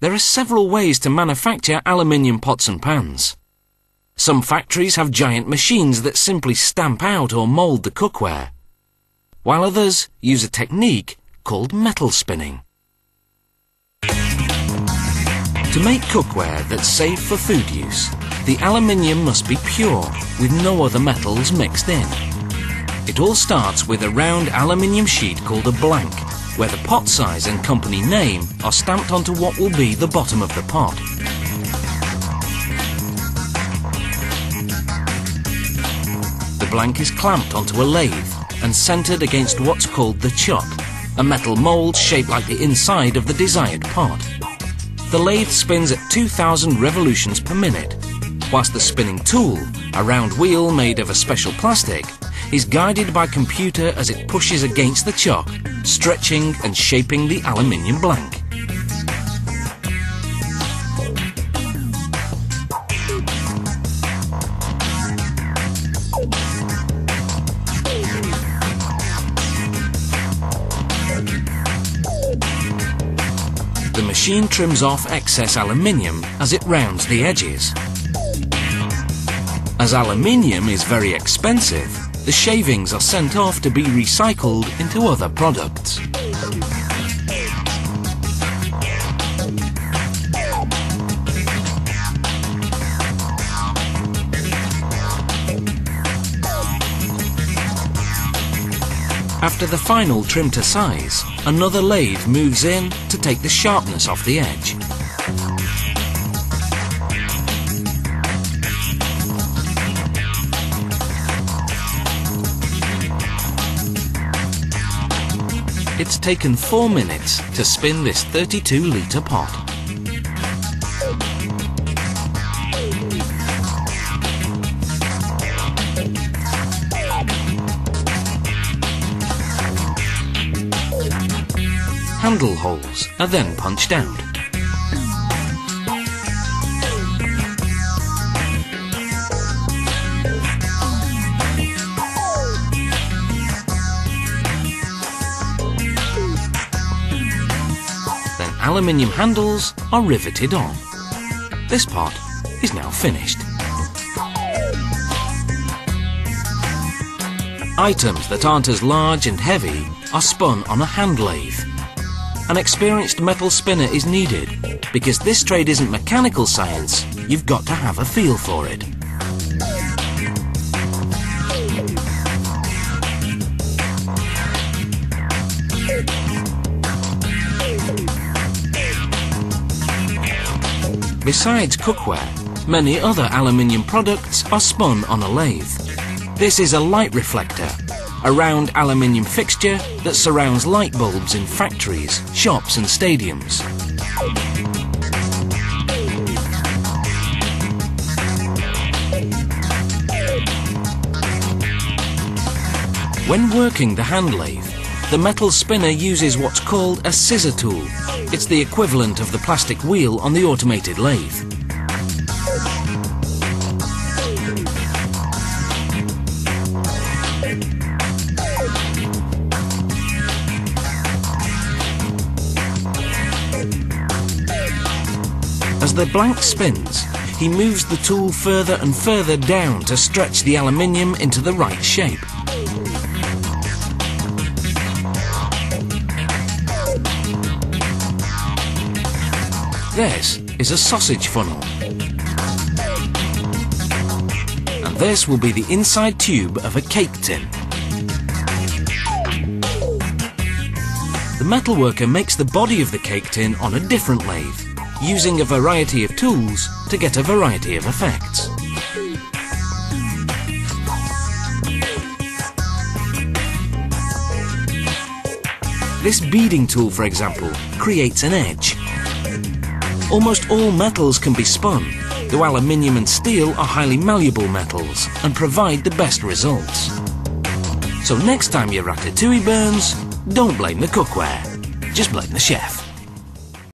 There are several ways to manufacture aluminium pots and pans. Some factories have giant machines that simply stamp out or mould the cookware, while others use a technique called metal spinning. To make cookware that's safe for food use, the aluminium must be pure, with no other metals mixed in. It all starts with a round aluminium sheet called a blank, where the pot size and company name are stamped onto what will be the bottom of the pot. The blank is clamped onto a lathe and centred against what's called the chuck, a metal mould shaped like the inside of the desired pot. The lathe spins at 2000 revolutions per minute, whilst the spinning tool, a round wheel made of a special plastic, is guided by computer as it pushes against the chuck, stretching and shaping the aluminium blank. The machine trims off excess aluminium as it rounds the edges. As aluminium is very expensive, the shavings are sent off to be recycled into other products. After the final trim to size, another lathe moves in to take the sharpness off the edge. It's taken 4 minutes to spin this 32 litre pot. Handle holes are then punched out. Aluminium handles are riveted on. This part is now finished. Items that aren't as large and heavy are spun on a hand lathe. An experienced metal spinner is needed because this trade isn't mechanical science, you've got to have a feel for it. Besides cookware, many other aluminium products are spun on a lathe. This is a light reflector, a round aluminium fixture that surrounds light bulbs in factories, shops and stadiums. When working the hand lathe, the metal spinner uses what's called a scissor tool. It's the equivalent of the plastic wheel on the automated lathe. As the blank spins, he moves the tool further and further down to stretch the aluminium into the right shape. This is a sausage funnel. And this will be the inside tube of a cake tin. The metalworker makes the body of the cake tin on a different lathe, using a variety of tools to get a variety of effects. This beading tool, for example, creates an edge. Almost all metals can be spun, though aluminium and steel are highly malleable metals and provide the best results. So next time your ratatouille burns, don't blame the cookware, just blame the chef.